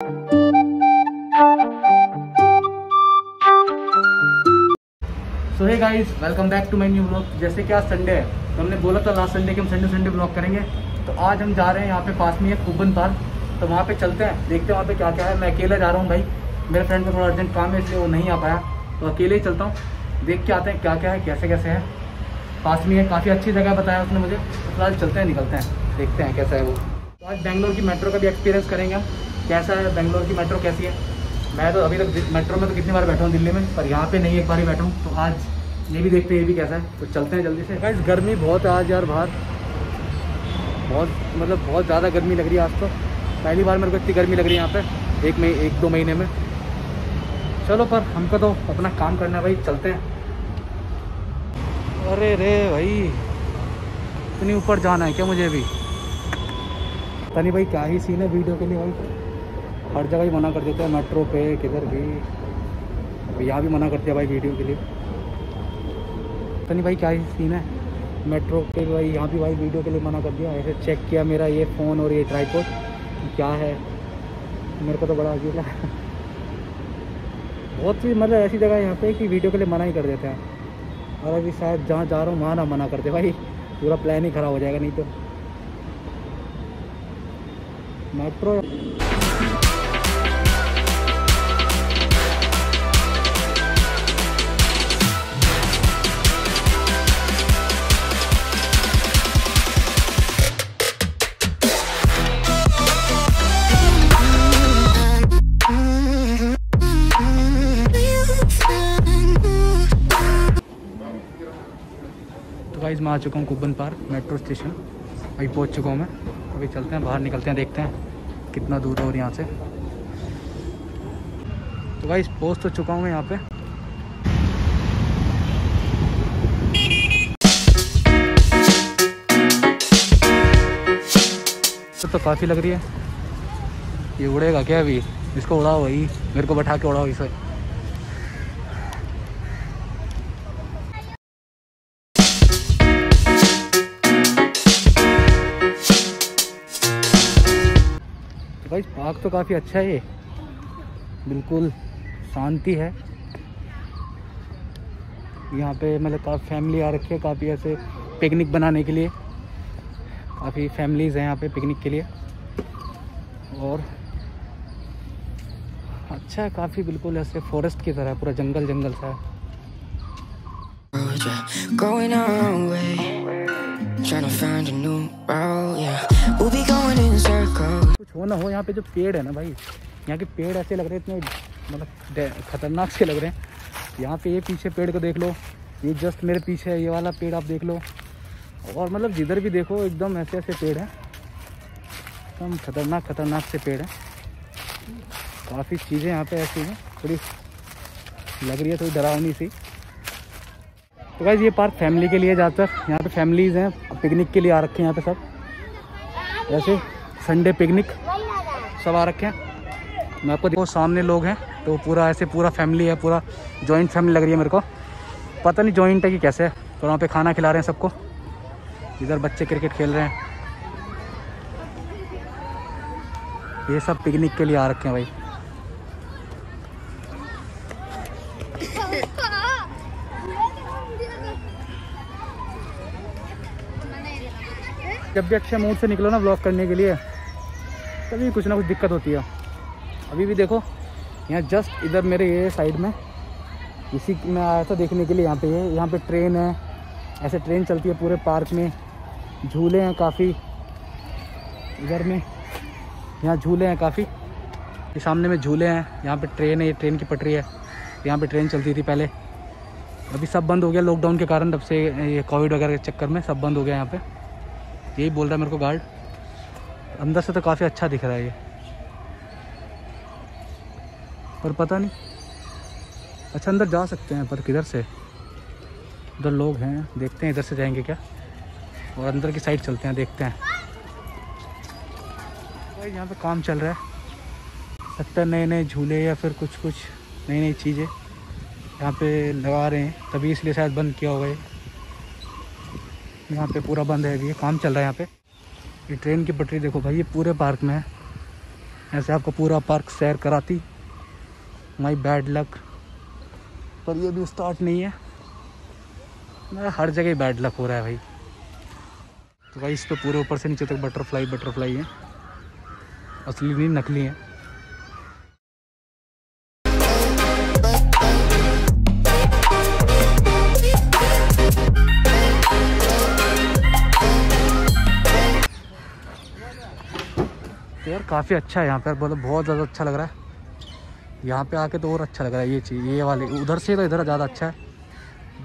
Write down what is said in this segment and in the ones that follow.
So hey guys welcome back to my new blog जैसे कि आज संडे है तो हमने बोला था लास्ट संडे कि हम संडे संडे ब्लॉग करेंगे। तो आज हम जा रहे हैं यहाँ पे पास में है कुबन पार्क तो वहाँ पे चलते हैं, देखते हैं वहाँ पे क्या क्या है। मैं अकेले जा रहा हूँ भाई। मेरे फ्रेंड को थोड़ा अर्जेंट काम है, इसलिए वो नहीं आ पाया। तो अकेले ही चलता हूँ। देख के आते हैं क्या क्या है कैसे कैसे है। पास में है काफ़ी अच्छी जगह बताया उसने मुझे। तो फ़िलहाल चलते हैं, निकलते हैं। देखते हैं कैसा है वो। तो आज बेंगलोर की मेट्रो का भी एक्सपीरियंस करेंगे कैसा है? बेंगलोर की मेट्रो कैसी है? मैं तो अभी तक मेट्रो में तो कितनी बार बैठा हूँ दिल्ली में, पर यहाँ पे नहीं एक बार ही बैठा हूँ। तो आज ये भी देखते हैं, ये भी कैसा है। तो चलते हैं जल्दी से। गाइस गर्मी बहुत है आज यार बाहर। बहुत मतलब बहुत ज़्यादा गर्मी लग रही है आज तो। पहली बार मेरे को इतनी गर्मी लग रही है यहाँ पर एक मही, एक दो महीने में। चलो पर हमको तो अपना काम करना है भाई, चलते हैं। अरे रे भाई, इतनी ऊपर जाना है क्या मुझे अभी? पता नहीं भाई, क्या ही सीन है वीडियो के लिए भाई। हर जगह ही मना कर देते हैं, मेट्रो पे, किधर भी। अब यहाँ भी मना करते हैं भाई वीडियो के लिए। पता नहीं भाई क्या ही सीन है। मेट्रो पे भाई, यहाँ भी भाई वीडियो के लिए मना कर दिया। ऐसे चेक किया मेरा ये फ़ोन और ये ट्राईपोड क्या है। मेरे को तो बड़ा अजीब लगा। बहुत सी मतलब ऐसी जगह है यहाँ पे कि वीडियो के लिए मना ही कर देते हैं। और अभी शायद जहाँ जा रहा हूँ, वहाँ ना मना करते भाई। पूरा प्लान ही ख़राब हो जाएगा, नहीं तो। मेट्रो आ चुका हूँ कुबन पार्क मेट्रो स्टेशन। अभी पहुँच चुका हूँ मैं। अभी चलते हैं बाहर निकलते हैं देखते हैं कितना दूर और यहाँ से। तो गाइज़ पहुँच तो चुका हूँ मैं यहाँ पे। तो, तो काफ़ी लग रही है। ये उड़ेगा क्या अभी? इसको उड़ाओ भाई। मेरे को बैठा के उड़ाओ इसे। पार्क तो काफ़ी अच्छा है बिल्कुल शांति है। यहाँ पे मतलब काफ़ी फैमिली आ रखी है काफ़ी ऐसे पिकनिक बनाने के लिए। काफ़ी फैमिलीज़ हैं यहाँ पे पिकनिक के लिए। और अच्छा है, काफ़ी बिल्कुल ऐसे फॉरेस्ट की तरह पूरा जंगल जंगल सा है। Trying to find a new route, yeah. We'll be going in circles. कुछ हो ना हो यहाँ पे जो पेड़ है ना भाई यहाँ के पेड़ ऐसे लग रहे हैं इतने मतलब खतरनाक से लग रहे हैं। यहाँ पे ये पीछे पेड़ को देख लो ये जस्ट मेरे पीछे है ये वाला पेड़ आप देख लो। और मतलब जिधर भी देखो एकदम ऐसे ऐसे पेड़ हैं। एकदम खतरनाक खतरनाक से पेड़ हैं। काफ़ी चीज़ें यहाँ पे ऐसी हैं थोड़ी लग रही है थोड़ी डरावनी सी। तो गाइज़ ये पार्क फैमिली के लिए ज़्यादातर यहाँ पे फैमिलीज़ हैं। पिकनिक के लिए आ रखे हैं यहाँ पे सब। ऐसे संडे पिकनिक सब आ रखे हैं। मैं आपको देखो, सामने लोग हैं तो पूरा ऐसे पूरा फैमिली है, पूरा जॉइंट फैमिली लग रही है मेरे को। पता नहीं जॉइंट है कि कैसे है तो वहाँ पे खाना खिला रहे हैं सबको। इधर बच्चे क्रिकेट खेल रहे हैं। ये सब पिकनिक के लिए आ रखे हैं भाई। जब भी अच्छे मूड से निकलो ना ब्लॉग करने के लिए, तभी कुछ ना कुछ दिक्कत होती है। अभी भी देखो, यहाँ जस्ट इधर मेरे ये साइड में, इसी में आया था देखने के लिए यहाँ पे। ये यहाँ पे ट्रेन है, ऐसे ट्रेन चलती है पूरे पार्क में। झूले हैं काफ़ी, इधर में। यहाँ झूले हैं काफ़ी। ये सामने में झूले हैं। यहाँ पे ट्रेन है, ये ट्रेन की पटरी है। यहाँ पे ट्रेन चलती थी पहले। अभी सब बंद हो गया लॉकडाउन के कारण, तब से ये कोविड वगैरह के चक्कर में सब बंद हो गया यहाँ पे। यही बोल रहा है मेरे को गार्ड अंदर से तो काफ़ी अच्छा दिख रहा है ये। पर पता नहीं। अच्छा अंदर जा सकते हैं, पर किधर से? उधर लोग हैं। देखते हैं इधर से जाएँगे क्या? और अंदर की साइड चलते हैं, देखते हैं। भाई, यहाँ पे काम चल रहा है। लगता है नए नए झूले या फिर कुछ कुछ नई नई चीज़ें यहाँ पे लगा रहे हैं। तभी इसलिए शायद बंद किया होगा यहाँ पे पूरा बंद है ये काम चल रहा है यहाँ पे। ये ट्रेन की पटरी देखो भाई, ये पूरे पार्क में है। ऐसे आपको पूरा पार्क सैर कराती। माई बैड लक पर ये भी स्टार्ट नहीं है। मेरा हर जगह बैड लक हो रहा है भाई। तो भाई इस पर पूरे ऊपर से नीचे तक बटरफ्लाई बटरफ्लाई है। असली नहीं, नकली है। काफ़ी अच्छा है यहाँ पर मतलब बहुत ज़्यादा अच्छा लग रहा है। यहाँ पे आके तो और अच्छा लग रहा है ये चीज़, ये वाले। उधर से तो इधर ज़्यादा अच्छा है।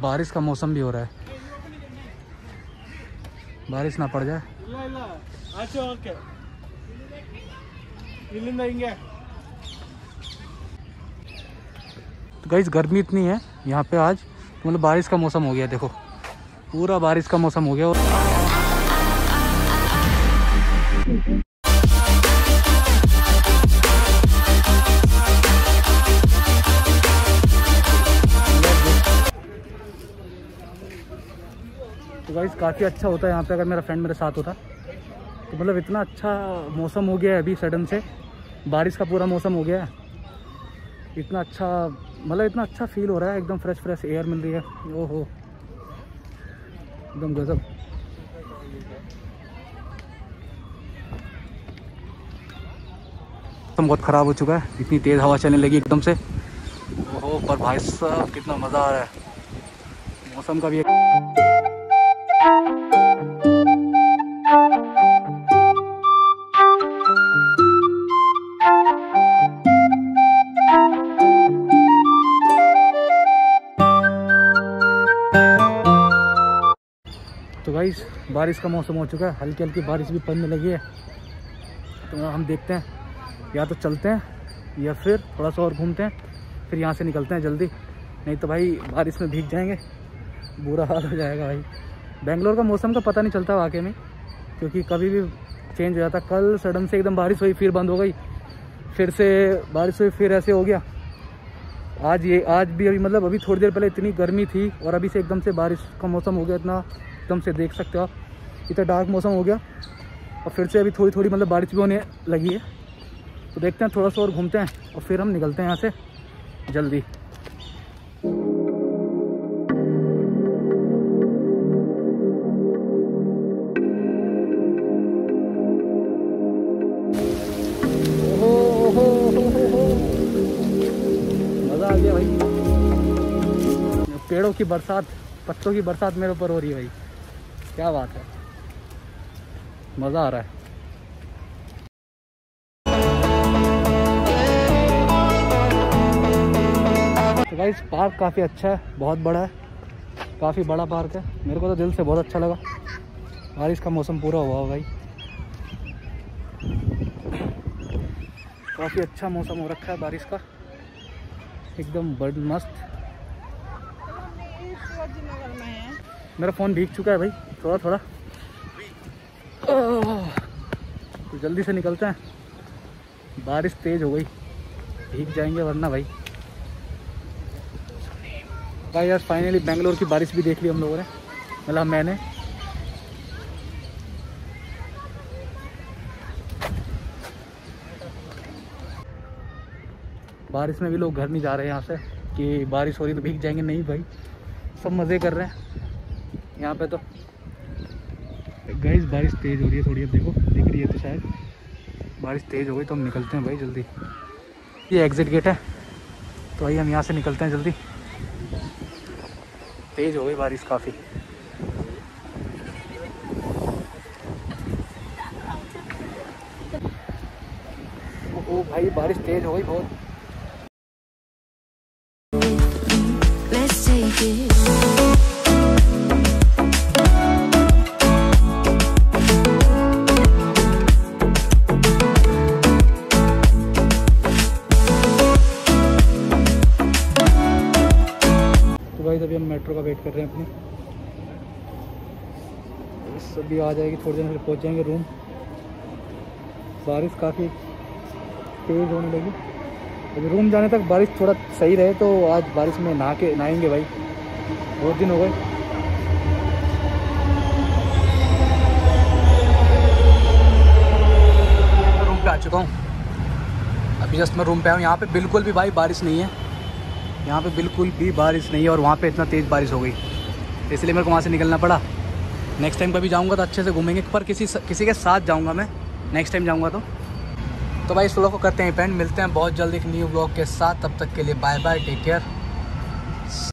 बारिश का मौसम भी हो रहा है। बारिश ना पड़ जाए। तो गई गर्मी इतनी है यहाँ पे आज तो मतलब बारिश का मौसम हो गया, देखो। पूरा बारिश का मौसम हो गया और तो गाइस काफ़ी अच्छा होता है यहाँ पे, अगर मेरा फ्रेंड मेरे साथ होता। तो मतलब इतना अच्छा मौसम हो गया है अभी सडन से। बारिश का पूरा मौसम हो गया है। इतना अच्छा मतलब इतना अच्छा फील हो रहा है, एकदम फ्रेश फ्रेश एयर मिल रही है। ओहो। एकदम गजब। मौसम बहुत ख़राब हो चुका है। इतनी तेज़ हवा चलने लगी एकदम से। ओहो, पर भाई साहब, कितना मज़ा आ रहा है। मौसम का भी एक तो भाई बारिश का मौसम हो चुका है। हल्की हल्की बारिश भी पड़ने लगी है। तो हम देखते हैं। या तो चलते हैं, या फिर थोड़ा सा और घूमते हैं। फिर यहाँ से निकलते हैं जल्दी। नहीं तो भाई, बारिश में भीग जाएँगे। बुरा हाल हो जाएगा भाई। बेंगलोर का मौसम का पता नहीं चलता वाकई में, क्योंकि कभी भी चेंज हो जाता। कल सडन से एकदम बारिश हुई, फिर बंद हो गई, फिर से बारिश हुई, फिर ऐसे हो गया। आज ये, आज भी अभी मतलब अभी थोड़ी देर पहले इतनी गर्मी थी और अभी से एकदम से बारिश का मौसम हो गया इतना, एकदम से देख सकते हो आप। इतना डार्क मौसम हो गया और फिर से अभी थोड़ी थोड़ी मतलब बारिश भी होने लगी है। तो देखते हैं, थोड़ा सा और घूमते हैं और फिर हम निकलते हैं यहाँ से, जल्दी। पेड़ों की बरसात, पत्तों की बरसात मेरे ऊपर हो रही है भाई। क्या बात है। मज़ा आ रहा है। तो भाई पार्क काफ़ी अच्छा है, बहुत बड़ा है, काफ़ी बड़ा पार्क है। मेरे को तो दिल से बहुत अच्छा लगा। बारिश का मौसम पूरा हुआ भाई। काफ़ी अच्छा मौसम हो रखा है बारिश का। एकदम बड़ मस्त। मेरा फ़ोन भीग चुका है भाई थोड़ा थोड़ा तो जल्दी से निकलते हैं। बारिश तेज़ हो गई। भीग जाएँगे वरना भाई। भाई यार फाइनली बेंगलोर की बारिश भी देख ली हम लोगों ने। मतलब मैंने। बारिश में भी लोग घर नहीं जा रहे हैं यहाँ से। कि बारिश हो रही तो भीग जाएँगे। नहीं भाई, सब मज़े कर रहे हैं। यहाँ पे तो। गैस बारिश तेज़ हो रही है थोड़ी, अब देखो, दिख रही है तो शायद। बारिश तेज़ हो गई तो हम निकलते हैं भाई जल्दी। ये एग्ज़िट गेट है। तो भाई हम यहाँ से निकलते हैं जल्दी। तेज़ हो गई बारिश काफ़ी। ओ, भाई, बारिश तेज़ हो गई बहुत। मेट्रो का वेट कर रहे हैं अपनी। बस अभी आ जाएगी, थोड़ी देर फिर पहुँच जाएँगे रूम बारिश काफ़ी तेज़ होने लगी। अभी रूम जाने तक बारिश थोड़ा सही रहे तो आज बारिश में नहा के, नहाएँगे भाई। बहुत दिन हो गए। रूम पे आ चुका हूँ। अभी जस्ट मैं रूम पे आया हूँ। यहाँ पे बिल्कुल भी भाई बारिश नहीं है। यहाँ पे बिल्कुल भी बारिश नहीं है और वहाँ पे इतना तेज़ बारिश हो गई। इसलिए मेरे को वहाँ से निकलना पड़ा। नेक्स्ट टाइम कभी जाऊँगा तो अच्छे से घूमेंगे, पर किसी किसी के साथ जाऊँगा मैं। नेक्स्ट टाइम जाऊँगा तो। तो भाई इस व्लॉग को करते हैं पेंट मिलते हैं बहुत जल्द एक न्यू ब्लॉग के साथ। तब तक के लिए बाय बाय टेक केयर